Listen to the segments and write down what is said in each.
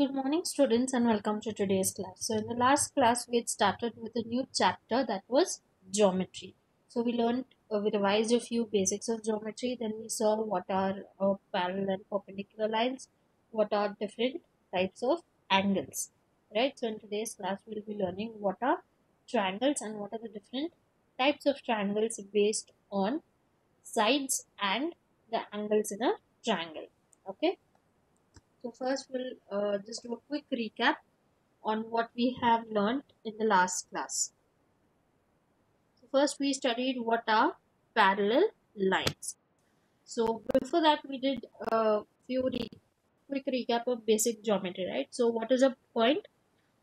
Good morning, students, and welcome to today's class. So, in the last class, we had started with a new chapter that was geometry. So, we learned, uh, we revised a few basics of geometry. Then we saw what are uh, parallel and perpendicular lines, what are different types of angles, right? So, in today's class, we'll be learning what are triangles and what are the different types of triangles based on sides and the angles in a triangle. Okay. So first we'll uh, just do a quick recap on what we have learned in the last class. So first we studied what are parallel lines. So before that we did a few re quick recap of basic geometry, right? So what is a point?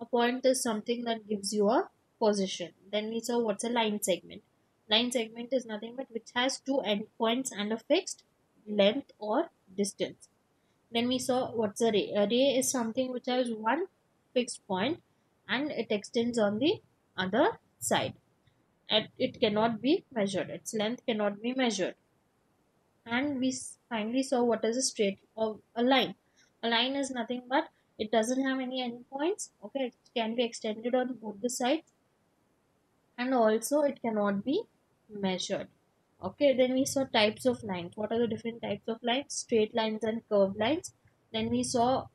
A point is something that gives you a position. Then we saw what's a line segment. Line segment is nothing but which has two endpoints and a fixed length or distance then we saw what's a ray. A ray is something which has one fixed point and it extends on the other side. And it cannot be measured. Its length cannot be measured. And we finally saw what is a straight or a line. A line is nothing but it doesn't have any endpoints okay it can be extended on both the sides. And also it cannot be measured okay then we saw types of lines. What are the different types of lines? Straight lines and curved lines. Then we saw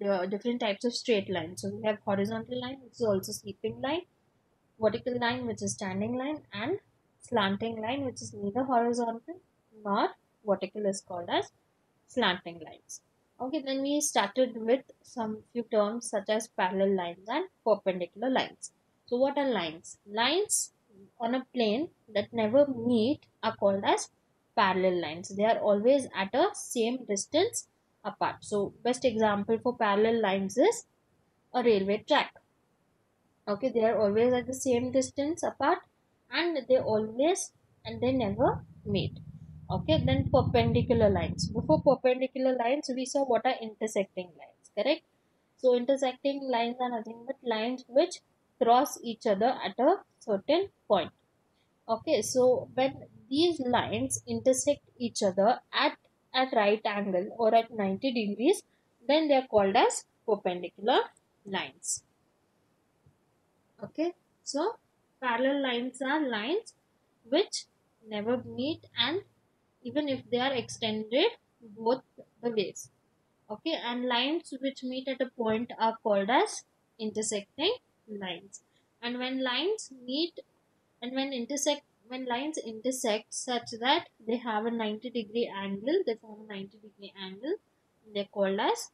the different types of straight lines. So we have horizontal line which is also sleeping line vertical line which is standing line and slanting line which is neither horizontal nor vertical is called as slanting lines. Okay then we started with some few terms such as parallel lines and perpendicular lines. So what are lines? Lines on a plane that never meet are called as parallel lines. They are always at a same distance apart. So best example for parallel lines is a railway track. Okay, they are always at the same distance apart and they always and they never meet. Okay, then perpendicular lines. Before perpendicular lines, we saw what are intersecting lines, correct? So intersecting lines are nothing but lines which cross each other at a certain point. Okay so when these lines intersect each other at at right angle or at 90 degrees then they are called as perpendicular lines. Okay so parallel lines are lines which never meet and even if they are extended both the ways. Okay and lines which meet at a point are called as intersecting lines. And when lines meet and when intersect when lines intersect such that they have a 90 degree angle they form a 90 degree angle they're called as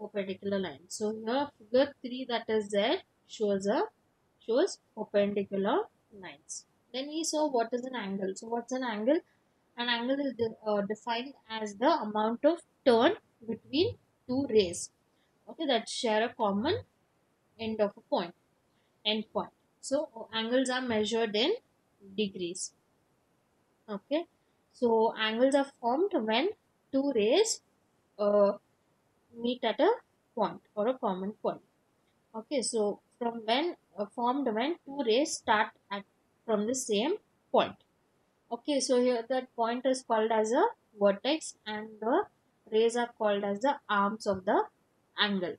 perpendicular lines so here figure 3 that is there shows a shows perpendicular lines. Then we saw what is an angle. So what's an angle? An angle is de uh, defined as the amount of turn between two rays. Okay that share a common end of a point end point so angles are measured in degrees. Okay. So angles are formed when two rays uh, meet at a point or a common point. Okay. So from when uh, formed when two rays start at from the same point. Okay. So here that point is called as a vertex and the rays are called as the arms of the angle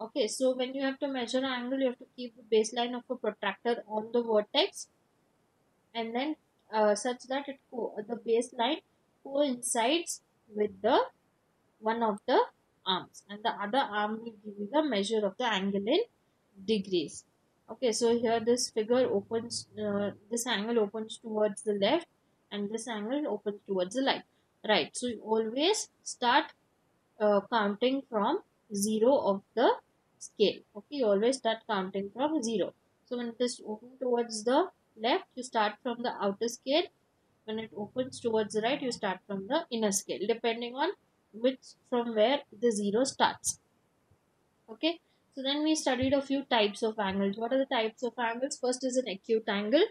okay so when you have to measure an angle you have to keep the baseline of a protractor on the vertex and then uh, such that it the baseline coincides with the one of the arms and the other arm will give you the measure of the angle in degrees. Okay so here this figure opens uh, this angle opens towards the left and this angle opens towards the right. Right so you always start uh, counting from zero of the scale. Okay you always start counting from zero. So when it is open towards the left you start from the outer scale. When it opens towards the right you start from the inner scale depending on which from where the zero starts. Okay so then we studied a few types of angles. What are the types of angles? First is an acute angle.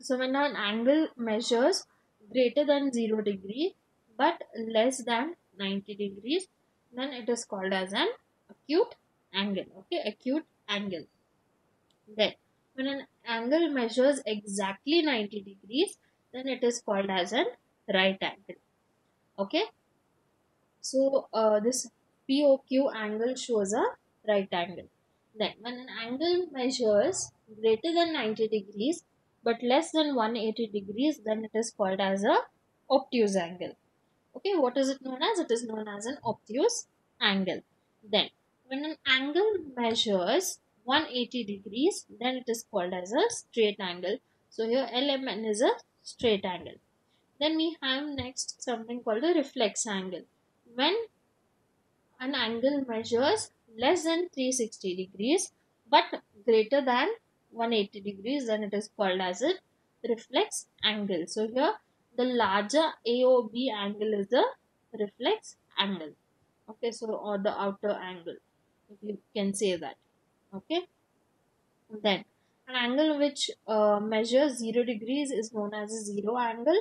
So when an angle measures greater than 0 degree but less than 90 degrees then it is called as an acute angle okay acute angle then when an angle measures exactly 90 degrees then it is called as an right angle okay so uh, this POQ angle shows a right angle. Then when an angle measures greater than 90 degrees but less than 180 degrees then it is called as a obtuse angle. Okay, what is it known as? It is known as an obtuse angle. Then when an angle measures 180 degrees then it is called as a straight angle. So here LMN is a straight angle. Then we have next something called a reflex angle. When an angle measures less than 360 degrees but greater than 180 degrees then it is called as a reflex angle. So here the larger AOB angle is the reflex angle. Okay, so or the outer angle, you can say that. Okay, then an angle which uh, measures 0 degrees is known as a zero angle.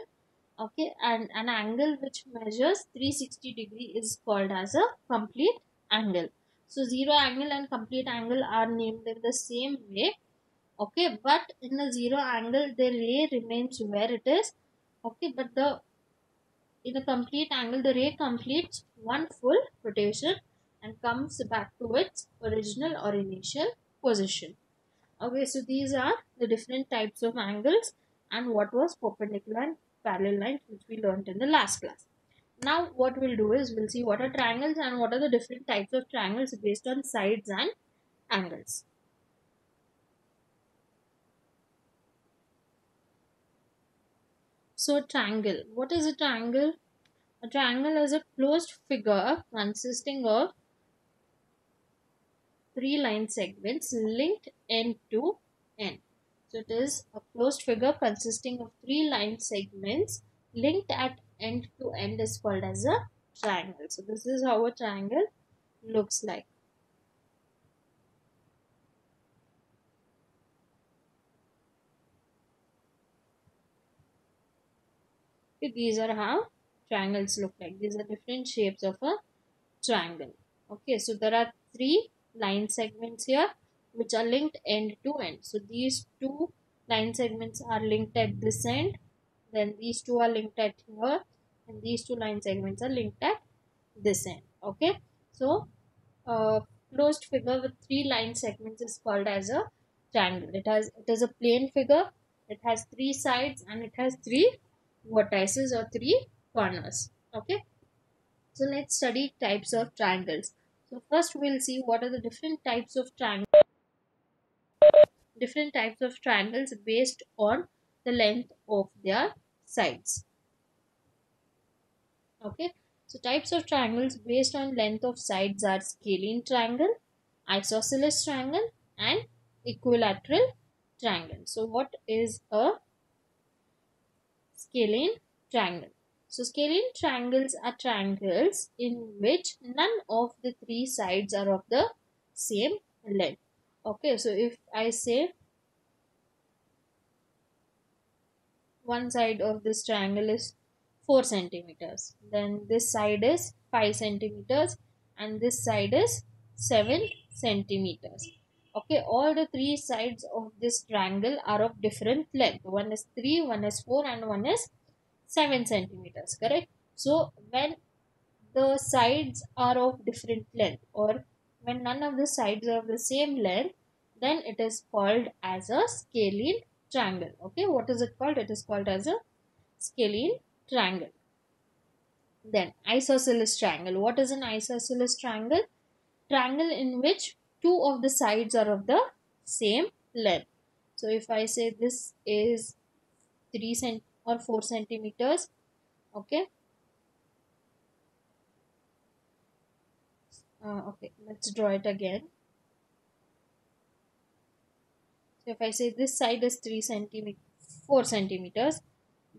Okay, and an angle which measures 360 degree is called as a complete angle. So zero angle and complete angle are named in the same way okay but in a zero angle the ray remains where it is okay but the in a complete angle the ray completes one full rotation and comes back to its original or initial position okay so these are the different types of angles and what was perpendicular and parallel lines which we learned in the last class now what we'll do is we'll see what are triangles and what are the different types of triangles based on sides and angles So triangle. What is a triangle? A triangle is a closed figure consisting of three line segments linked end to end. So it is a closed figure consisting of three line segments linked at end to end is called as a triangle. So this is how a triangle looks like. These are how triangles look like. These are different shapes of a triangle. Okay, so there are three line segments here which are linked end to end. So these two line segments are linked at this end. Then these two are linked at here. And these two line segments are linked at this end. Okay, so uh, closed figure with three line segments is called as a triangle. It has it is a plane figure. It has three sides and it has three vertices or three corners okay so let's study types of triangles so first we'll see what are the different types of triangles different types of triangles based on the length of their sides. Okay? So types of triangles based on length of sides are scalene triangle isosceles triangle and equilateral triangle. So what is a scalene triangle. So scalene triangles are triangles in which none of the three sides are of the same length. Okay, so if I say one side of this triangle is 4 centimeters, then this side is 5 centimeters and this side is 7 centimeters okay all the three sides of this triangle are of different length one is 3 one is 4 and one is 7 centimeters correct? So when the sides are of different length or when none of the sides are of the same length then it is called as a scalene triangle. Okay what is it called? It is called as a scalene triangle. Then isosceles triangle. What is an isosceles triangle? Triangle in which two of the sides are of the same length. So if I say this is 3 cent or 4 centimeters, okay. Uh, okay, let's draw it again. So if I say this side is 3 centimeter, 4 centimeters,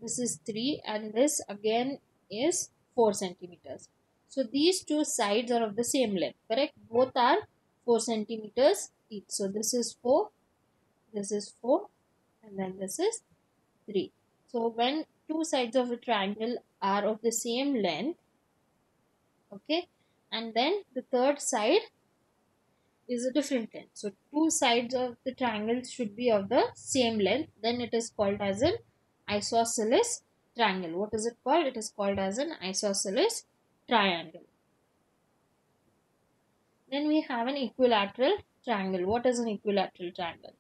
this is 3 and this again is 4 centimeters. So these two sides are of the same length, correct? Both are 4 centimeters each. So this is 4, this is 4 and then this is 3. So when two sides of a triangle are of the same length, okay, and then the third side is a different length. So two sides of the triangle should be of the same length. Then it is called as an isosceles triangle. What is it called? It is called as an isosceles triangle. then we have an equilateral triangle what is an equilateral triangle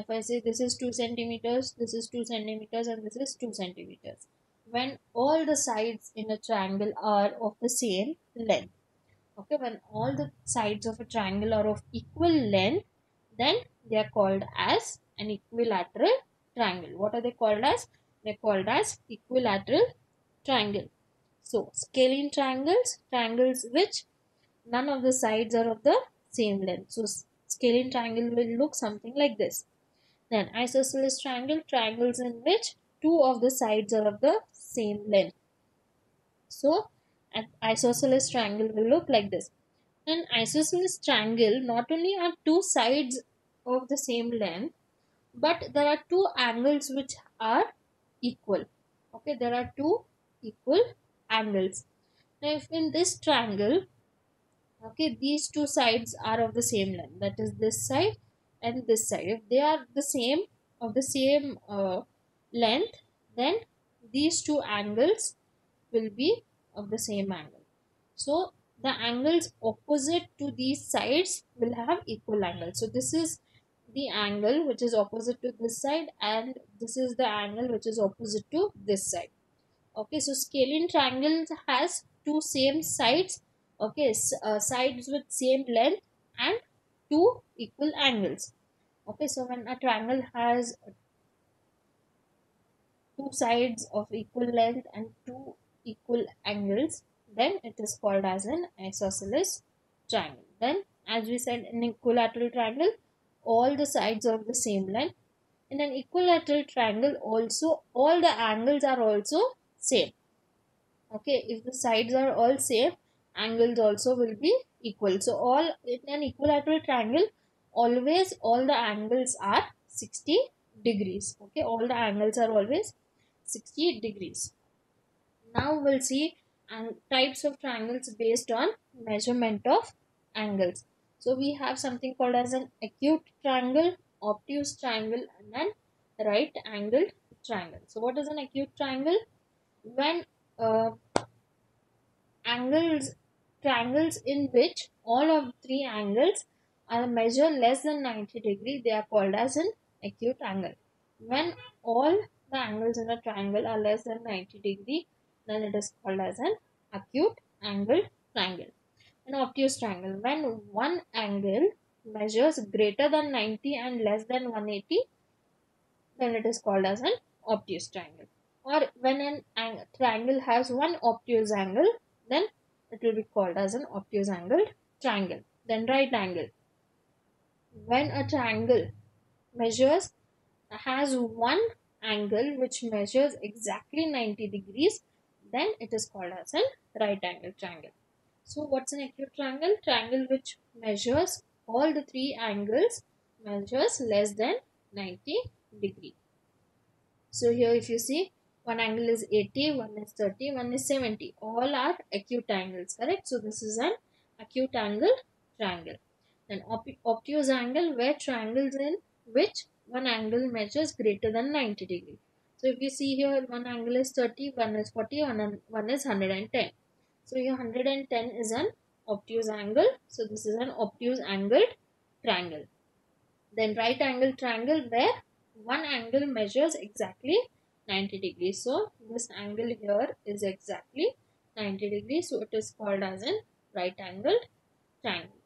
if i say this is 2 centimeters this is 2 centimeters and this is 2 centimeters. When all the sides in a triangle are of the same length okay when all the sides of a triangle are of equal length then they are called as an equilateral triangle. What are they called as? They're called as equilateral triangle. So scalene triangles triangles which none of the sides are of the same length. So scalene triangle will look something like this then isosceles triangle triangles in which two of the sides are of the same length so an isosceles triangle will look like this. An isosceles triangle not only are two sides of the same length, but there are two angles which are equal. Okay, there are two equal angles. Now, if in this triangle, okay, these two sides are of the same length, that is this side and this side. If they are the same of the same uh, length, then these two angles will be of the same angle. So the angles opposite to these sides will have equal angle. So this is the angle which is opposite to this side and this is the angle which is opposite to this side. Okay, so scalene triangle has two same sides. Okay, uh, sides with same length and two equal angles. Okay, so when a triangle has two sides of equal length and two equal angles then it is called as an isosceles triangle. Then as we said in equilateral triangle all the sides are the same length. In an equilateral triangle also all the angles are also same. Okay if the sides are all same angles also will be equal so all in an equilateral triangle always all the angles are 60 degrees okay all the angles are always 60 degrees now we'll see types of triangles based on measurement of angles. So we have something called as an acute triangle, obtuse triangle and then right angled triangle. So what is an acute triangle? When uh, angles, triangles in which all of three angles are measured less than 90 degree, they are called as an acute angle. When all the angles in a triangle are less than 90 degree, then it is called as an acute angle triangle. An obtuse triangle. When one angle measures greater than 90 and less than 180, then it is called as an obtuse triangle. Or when an ang triangle has one obtuse angle, then it will be called as an obtuse angled triangle. Then right angle. When a triangle measures has one angle which measures exactly 90 degrees then it is called as a right angle triangle. So what's an acute triangle? Triangle which measures all the three angles measures less than 90 degree. So here if you see one angle is 80, one is 30, one is 70. All are acute angles, correct? So this is an acute angle triangle. Then obtuse angle where triangles in which one angle measures greater than 90 degree. So if you see here, one angle is 30, one is 40, one, one is 110. So here 110 is an obtuse angle. So this is an obtuse angled triangle. Then right angle triangle where one angle measures exactly 90 degrees. So this angle here is exactly 90 degrees. So it is called as an right angled triangle.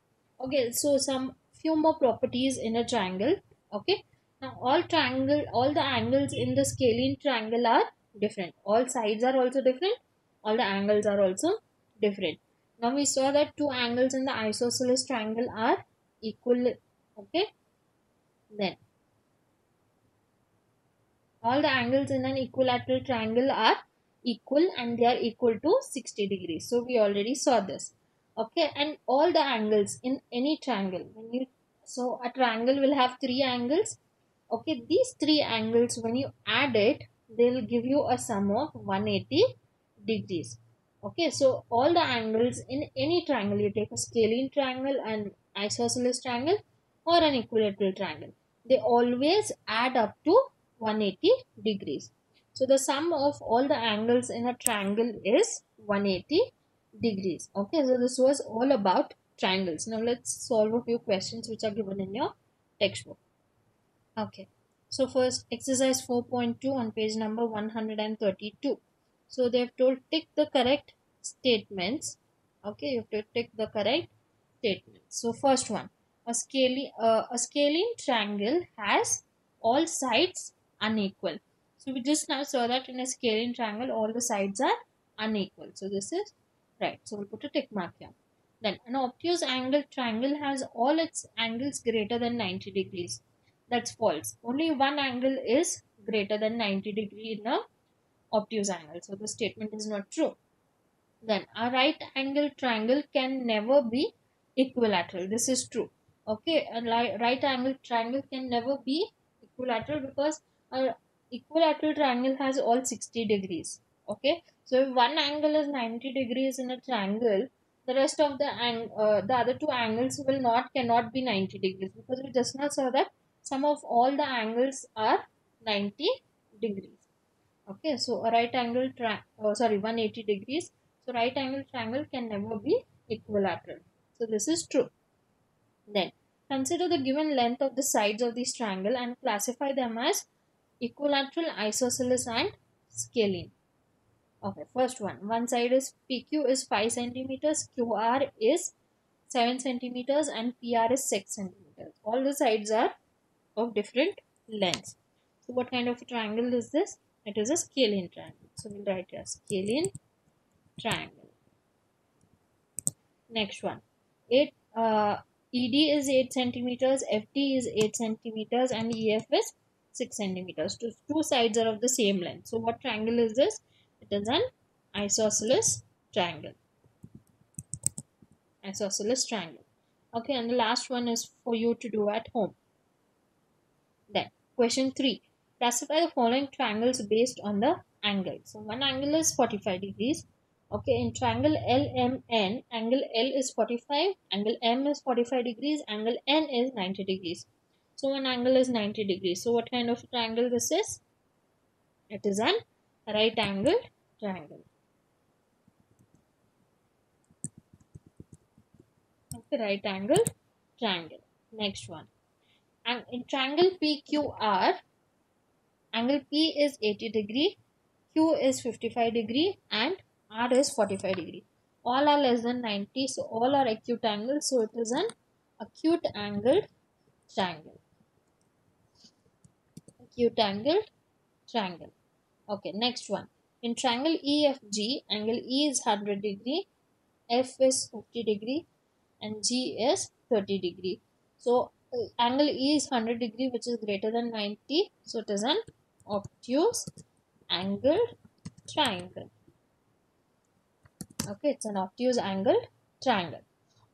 Okay, so some few more properties in a triangle. Okay, now all triangle, all the angles in the scalene triangle are different. All sides are also different. All the angles are also different. Now we saw that two angles in the isosceles triangle are equal. Okay. Then all the angles in an equilateral triangle are equal and they are equal to 60 degrees. So we already saw this. Okay. And all the angles in any triangle when you so a triangle will have three angles okay these three angles when you add it they'll give you a sum of 180 degrees okay so all the angles in any triangle you take a scalene triangle and isosceles triangle or an equilateral triangle they always add up to 180 degrees. So the sum of all the angles in a triangle is 180 degrees. Okay so this was all about triangles. Now let's solve a few questions which are given in your textbook. Okay so first exercise 4.2 on page number 132 so they have told tick the correct statements. Okay you have to tick the correct statements. So first one a scalene uh, a scalene triangle has all sides unequal. So we just now saw that in a scalene triangle all the sides are unequal. So this is right. So we'll put a tick mark here. Then an obtuse angle triangle has all its angles greater than 90 degrees. That's false. Only one angle is greater than 90 degree in a obtuse angle. So the statement is not true. Then a right angle triangle can never be equilateral. This is true. Okay? A right angle triangle can never be equilateral because a equilateral triangle has all 60 degrees okay? So if one angle is 90 degrees in a triangle the rest of the ang- uh, the other two angles will not cannot be 90 degrees because we just now saw that sum of all the angles are 90 degrees okay? So a right angle tri- uh, sorry 180 degrees. So right angle triangle can never be equilateral. So this is true. Then consider the given length of the sides of this triangle and classify them as equilateral isosceles and scalene. Okay first one. One side is pq is 5 centimeters qr is 7 centimeters and pr is 6 centimeters. All the sides are of different lengths. So what kind of a triangle is this? It is a scalene triangle. So we'll write here scalene triangle. Next one. 8 uh, ed is 8 centimeters ft is 8 centimeters and ef is 6 centimeters two, two sides are of the same length so what triangle is this it is an isosceles triangle. Isosceles triangle. Okay, and the last one is for you to do at home. Then, question 3. Classify the following triangles based on the angle. So, one angle is 45 degrees. Okay, in triangle LMN, angle L is 45, angle M is 45 degrees, angle N is 90 degrees. So, one angle is 90 degrees. So, what kind of triangle this is? It is an right angled triangle. Okay, right angle triangle. Next one. And in triangle PQR, angle P is 80 degree, Q is 55 degree and R is 45 degree. All are less than 90, so all are acute angles, so it is an acute angled triangle. Acute angled triangle. Okay, next one. In triangle EFG, angle E is 100 degree, F is 50 degree, and G is 30 degree. So, uh, angle E is 100 degree, which is greater than 90. So, it is an obtuse angle triangle. Okay, it's an obtuse angle triangle.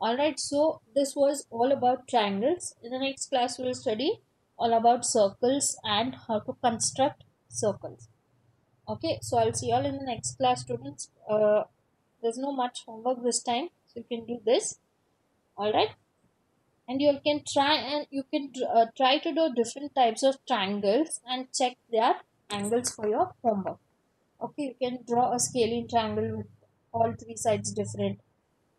Alright, so this was all about triangles. In the next class, we will study all about circles and how to construct circles. Okay so i'll see you all in the next class students. Uh, there's no much homework this time so you can do this. All right? And you can try and you can uh, try to do different types of triangles and check their angles for your homework. Okay you can draw a scalene triangle with all three sides different.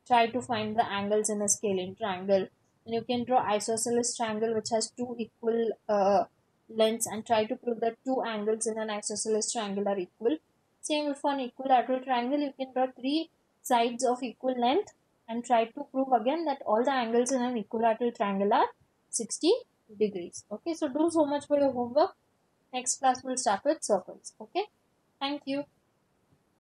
Try to find the angles in a scalene triangle and you can draw isosceles triangle which has two equal uh, lengths and try to prove that two angles in an isosceles triangle are equal. Same with an equilateral triangle, you can draw three sides of equal length and try to prove again that all the angles in an equilateral triangle are 60 degrees. Okay, so do so much for your homework. Next class will start with circles. Okay, thank you.